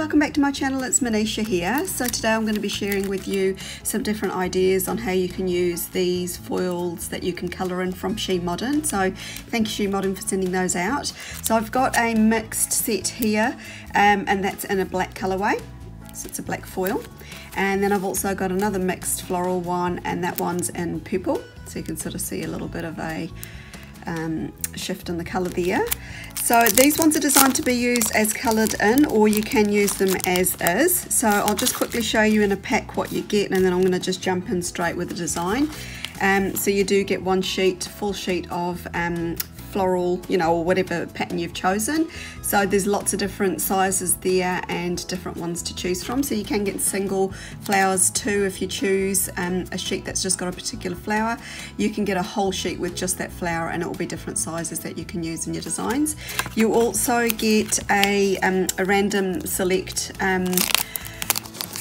welcome back to my channel. It's Manisha here. So today I'm going to be sharing with you some different ideas on how you can use these foils that you can colour in from She Modern. So thank you She Modern for sending those out. So I've got a mixed set here um, and that's in a black colourway so it's a black foil and then I've also got another mixed floral one and that one's in purple so you can sort of see a little bit of a um, shift in the colour there. So these ones are designed to be used as coloured in or you can use them as is. So I'll just quickly show you in a pack what you get and then I'm going to just jump in straight with the design. Um, so you do get one sheet, full sheet of um, floral, you know, or whatever pattern you've chosen. So there's lots of different sizes there and different ones to choose from. So you can get single flowers too if you choose um, a sheet that's just got a particular flower. You can get a whole sheet with just that flower and it will be different sizes that you can use in your designs. You also get a, um, a random select um,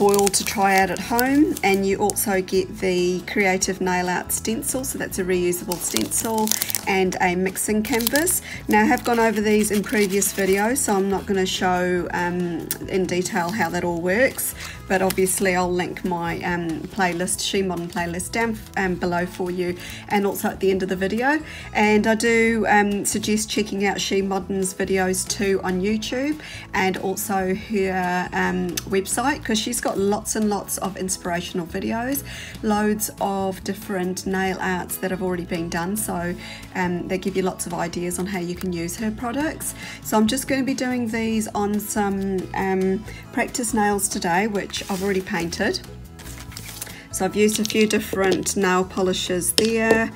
foil to try out at home and you also get the creative nail art stencil so that's a reusable stencil and a mixing canvas now I have gone over these in previous videos so I'm not going to show um, in detail how that all works but obviously I'll link my um, playlist, She Modern playlist down um, below for you and also at the end of the video. And I do um, suggest checking out She Modern's videos too on YouTube and also her um, website because she's got lots and lots of inspirational videos, loads of different nail arts that have already been done. So um, they give you lots of ideas on how you can use her products. So I'm just going to be doing these on some um, practice nails today, which I've already painted. So I've used a few different nail polishes there,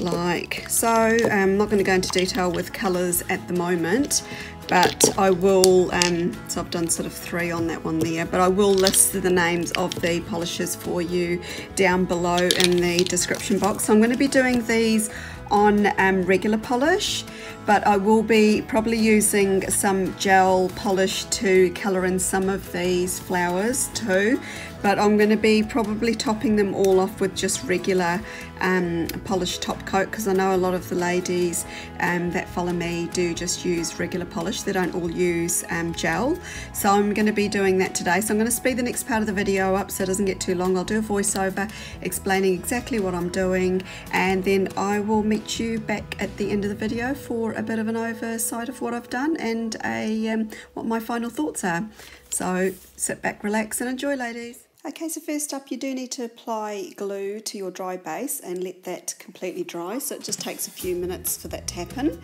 like so. I'm not going to go into detail with colours at the moment, but I will, um, so I've done sort of three on that one there, but I will list the names of the polishes for you down below in the description box. So I'm going to be doing these on um, regular polish but I will be probably using some gel polish to colour in some of these flowers too. But I'm going to be probably topping them all off with just regular um, polished top coat because I know a lot of the ladies um, that follow me do just use regular polish. They don't all use um, gel. So I'm going to be doing that today. So I'm going to speed the next part of the video up so it doesn't get too long. I'll do a voiceover explaining exactly what I'm doing and then I will meet you back at the end of the video for a bit of an oversight of what I've done and a um, what my final thoughts are so sit back relax and enjoy ladies Okay, so first up you do need to apply glue to your dry base and let that completely dry. So it just takes a few minutes for that to happen.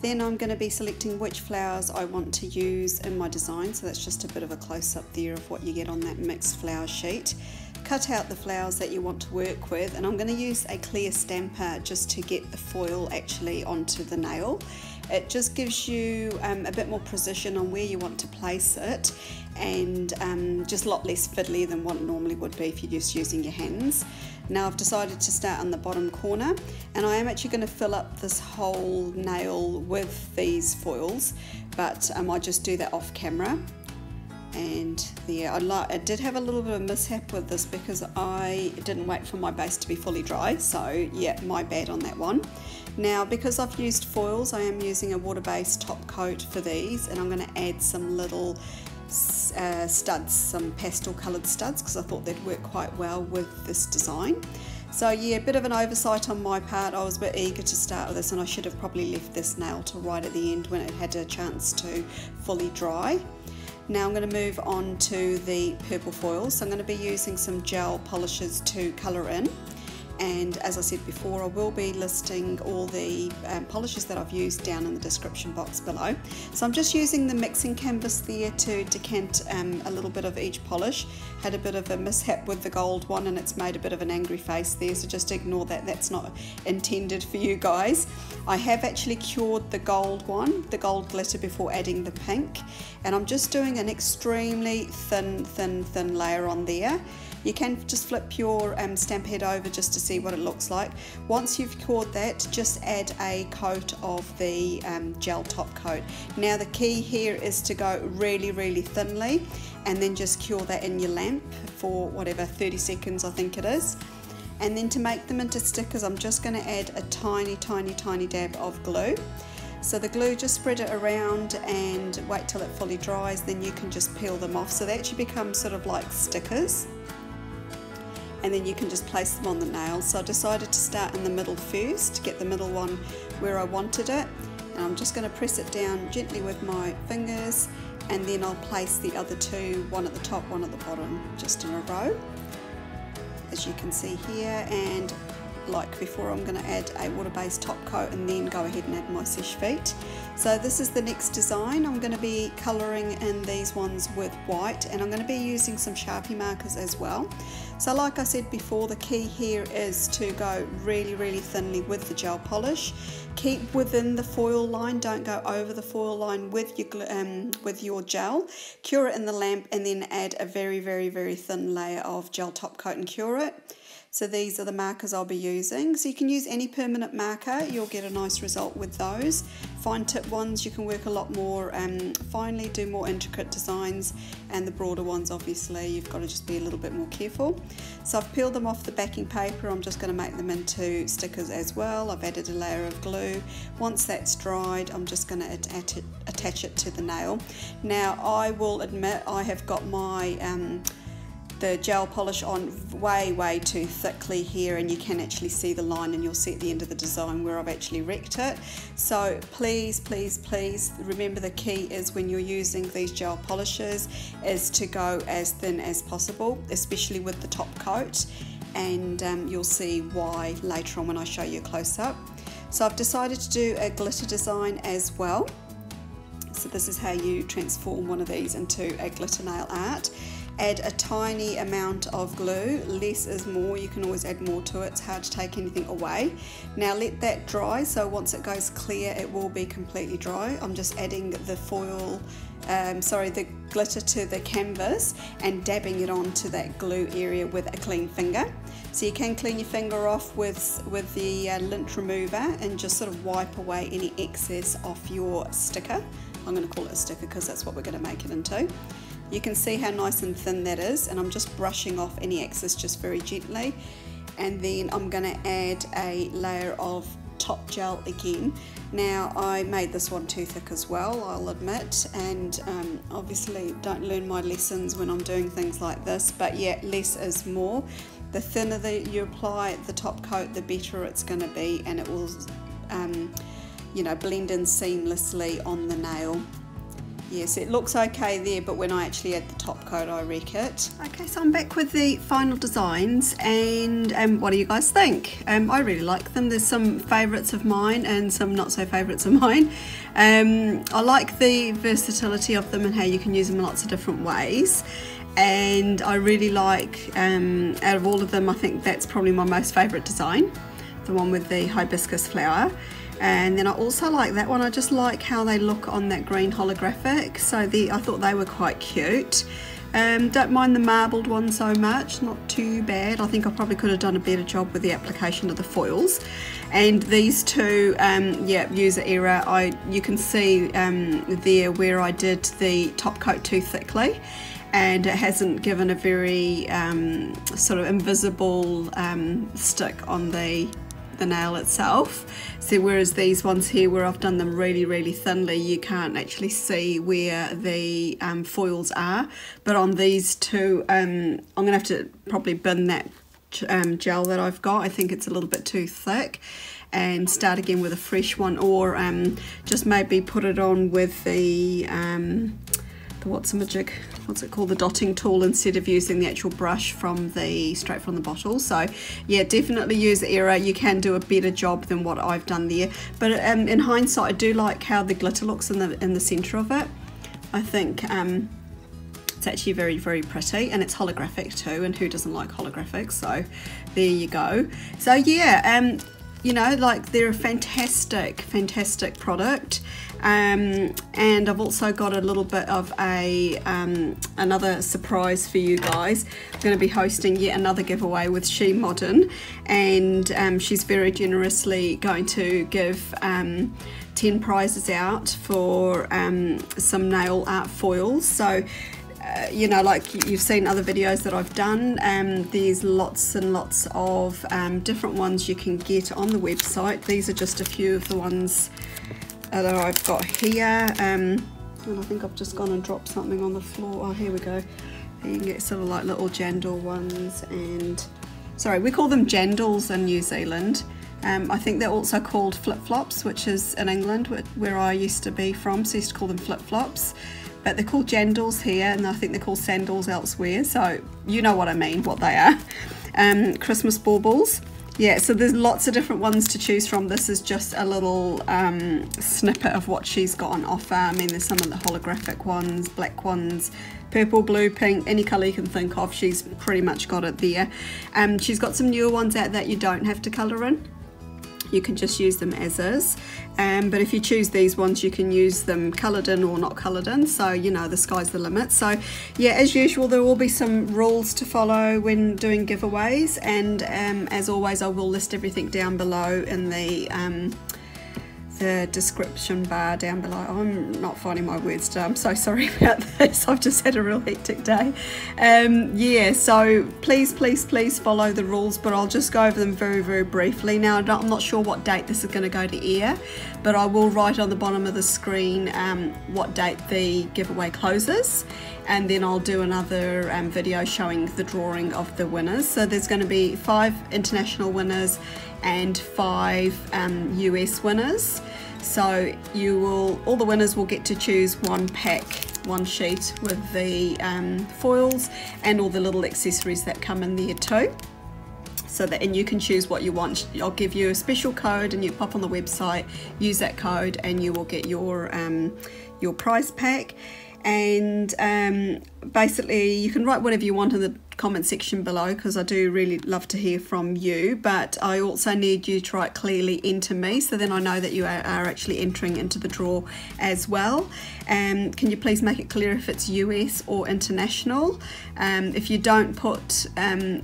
Then I'm going to be selecting which flowers I want to use in my design. So that's just a bit of a close-up there of what you get on that mixed flower sheet. Cut out the flowers that you want to work with and I'm going to use a clear stamper just to get the foil actually onto the nail. It just gives you um, a bit more precision on where you want to place it and um, just a lot less fiddly than what normally would be if you're just using your hands. Now I've decided to start on the bottom corner and I am actually going to fill up this whole nail with these foils but um, I just do that off camera and yeah I, I did have a little bit of mishap with this because I didn't wait for my base to be fully dry so yeah my bad on that one now because I've used foils I am using a water-based top coat for these and I'm going to add some little uh, studs, some pastel coloured studs because I thought they'd work quite well with this design. So yeah, a bit of an oversight on my part. I was a bit eager to start with this and I should have probably left this nail to right at the end when it had a chance to fully dry. Now I'm going to move on to the purple foil. So I'm going to be using some gel polishes to colour in and as I said before I will be listing all the um, polishes that I've used down in the description box below. So I'm just using the mixing canvas there to decant um, a little bit of each polish. Had a bit of a mishap with the gold one and it's made a bit of an angry face there so just ignore that. That's not intended for you guys. I have actually cured the gold one the gold glitter before adding the pink. And I'm just doing an extremely thin thin thin layer on there. You can just flip your um, stamp head over just to see what it looks like. Once you've cured that, just add a coat of the um, gel top coat. Now the key here is to go really, really thinly and then just cure that in your lamp for whatever 30 seconds I think it is And then to make them into stickers, I'm just going to add a tiny, tiny, tiny dab of glue. So the glue, just spread it around and wait till it fully dries, then you can just peel them off. So they actually become sort of like stickers. And then you can just place them on the nails. So I decided to start in the middle first, to get the middle one where I wanted it. And I'm just going to press it down gently with my fingers and then I'll place the other two, one at the top, one at the bottom, just in a row, as you can see here. And like before I'm going to add a water-based top coat and then go ahead and add my seche vite. So this is the next design. I'm going to be colouring in these ones with white and I'm going to be using some Sharpie markers as well. So like I said before, the key here is to go really, really thinly with the gel polish. Keep within the foil line, don't go over the foil line with your, um, with your gel. Cure it in the lamp and then add a very, very, very thin layer of gel top coat and cure it. So these are the markers I'll be using. So you can use any permanent marker, you'll get a nice result with those. Fine tip ones, you can work a lot more um, finely, do more intricate designs, and the broader ones, obviously, you've got to just be a little bit more careful. So I've peeled them off the backing paper, I'm just going to make them into stickers as well. I've added a layer of glue. Once that's dried, I'm just going to attach it to the nail. Now, I will admit I have got my um, the gel polish on way way too thickly here and you can actually see the line and you'll see at the end of the design where I've actually wrecked it. So please please please remember the key is when you're using these gel polishes is to go as thin as possible especially with the top coat. And um, you'll see why later on when I show you a close up so I've decided to do a glitter design as well. So this is how you transform one of these into a glitter nail art add a tiny amount of glue. Less is more. You can always add more to it. It's hard to take anything away. Now let that dry. So once it goes clear it will be completely dry. I'm just adding the foil um, sorry the glitter to the canvas and dabbing it onto that glue area with a clean finger. So you can clean your finger off with with the uh, lint remover and just sort of wipe away any excess off your sticker. I'm going to call it a sticker because that's what we're going to make it into you can see how nice and thin that is and I'm just brushing off any excess just very gently and then I'm going to add a layer of top gel again. Now I made this one too thick as well I'll admit and um, obviously don't learn my lessons when I'm doing things like this but yeah less is more. The thinner that you apply the top coat the better it's going to be and it will um, you know blend in seamlessly on the nail. Yes, it looks okay there, but when I actually add the top coat, I wreck it. Okay, so I'm back with the final designs, and um, what do you guys think? Um, I really like them. There's some favourites of mine and some not so favourites of mine. Um, I like the versatility of them and how you can use them in lots of different ways. And I really like, um, out of all of them, I think that's probably my most favourite design, the one with the hibiscus flower and then I also like that one I just like how they look on that green holographic so the I thought they were quite cute um, don't mind the marbled one so much, not too bad. I think I probably could have done a better job with the application of the foils. And these two, um, yeah, user error. I You can see um, there where I did the top coat too thickly and it hasn't given a very um, sort of invisible um, stick on the the nail itself. So whereas these ones here where I've done them really really thinly you can't actually see where the um, foils are. But on these two um, I'm gonna have to probably bin that um, gel that I've got. I think it's a little bit too thick. And start again with a fresh one or um, just maybe put it on with the um, the what's a magic what's it called the dotting tool instead of using the actual brush from the straight from the bottle. So yeah definitely use error you can do a better job than what I've done there. But um, in hindsight I do like how the glitter looks in the in the center of it. I think um, it's actually very very pretty and it's holographic too and who doesn't like holographic so there you go. So yeah um you know like they're a fantastic fantastic product um, and I've also got a little bit of a um, another surprise for you guys. I'm going to be hosting yet another giveaway with She Modern. And um, she's very generously going to give um, 10 prizes out for um, some nail art foils. So uh, you know, like you've seen other videos that I've done, um, there's lots and lots of um, different ones you can get on the website. These are just a few of the ones that I've got here. Um, and I think I've just gone and dropped something on the floor. Oh, here we go. You can get sort of like little jandal ones and, sorry, we call them jandals in New Zealand. Um, I think they're also called flip-flops, which is in England, where I used to be from, so I used to call them flip-flops. But they're called jandals here, and I think they're called sandals elsewhere, so you know what I mean, what they are. Um, Christmas baubles. Yeah, so there's lots of different ones to choose from. This is just a little um, snippet of what she's got on offer. I mean, there's some of the holographic ones, black ones, purple, blue, pink, any colour you can think of. She's pretty much got it there. Um, she's got some newer ones out that you don't have to colour in you can just use them as is. Um, but if you choose these ones you can use them coloured in or not coloured in so you know the sky's the limit. So yeah as usual there will be some rules to follow when doing giveaways. And um, as always I will list everything down below in the um, the description bar down below. I'm not finding my words today. I'm so sorry about this. I've just had a real hectic day. Um, yeah, so please, please, please follow the rules, but I'll just go over them very, very briefly. Now, I'm not sure what date this is going to go to air, but I will write on the bottom of the screen um, what date the giveaway closes and then I'll do another um, video showing the drawing of the winners. So there's going to be five international winners and five um, US winners. So you will, all the winners will get to choose one pack, one sheet with the um, foils and all the little accessories that come in there too. So that, and you can choose what you want. I'll give you a special code and you pop on the website, use that code and you will get your, um, your prize pack and um, basically you can write whatever you want in the comment section below because I do really love to hear from you. But I also need you to write clearly into me so then I know that you are, are actually entering into the draw as well. Um, can you please make it clear if it's US or international? Um, if you don't put um,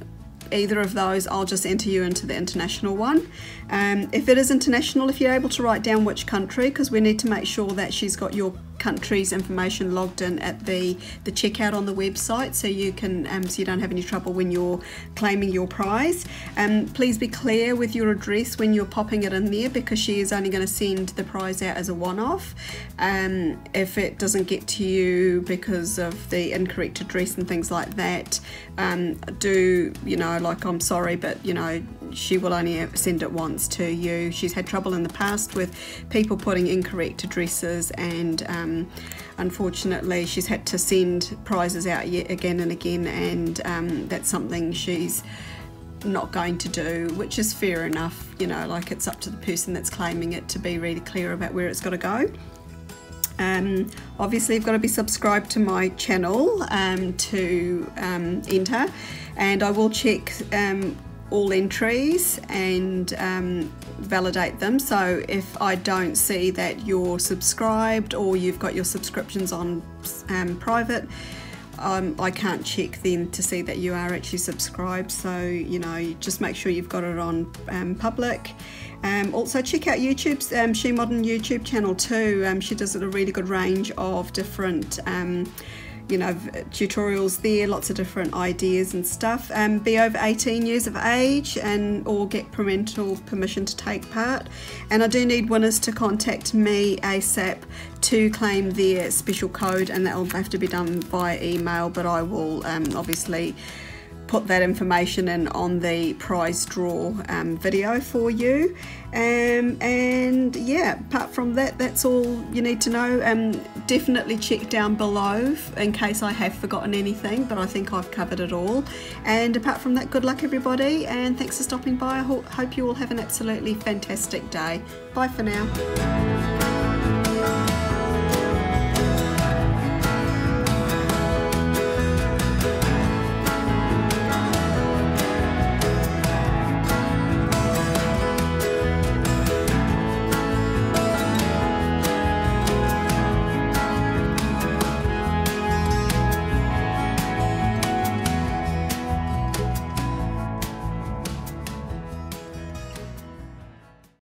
either of those I'll just enter you into the international one um, if it is international if you're able to write down which country because we need to make sure that she's got your country's information logged in at the the checkout on the website so you can um, so you don't have any trouble when you're claiming your prize. Um, please be clear with your address when you're popping it in there because she is only going to send the prize out as a one-off. Um, if it doesn't get to you because of the incorrect address and things like that um, do you know like I'm sorry but you know she will only send it once to you. She's had trouble in the past with people putting incorrect addresses and um, unfortunately she's had to send prizes out yet again and again and um, that's something she's not going to do, which is fair enough, you know, like it's up to the person that's claiming it to be really clear about where it's got to go. Um, obviously, you've got to be subscribed to my channel um, to um, enter, and I will check um, all entries and um, validate them. So if I don't see that you're subscribed or you've got your subscriptions on um, private, um, I can't check then to see that you are actually subscribed. So, you know, just make sure you've got it on um, public. Um, also check out YouTube's um, She Modern YouTube channel too. She does a really good range of different you know tutorials there lots of different ideas and stuff. Um, be over 18 years of age and or get parental permission to take part. And I do need winners to contact me ASAP to claim their special code and that will have to be done by email but I will um, obviously put that information in on the prize draw um, video for you. Um, and yeah apart from that that's all you need to know. Um, definitely check down below in case I have forgotten anything but I think I've covered it all. And apart from that good luck everybody and thanks for stopping by. I hope you all have an absolutely fantastic day. Bye for now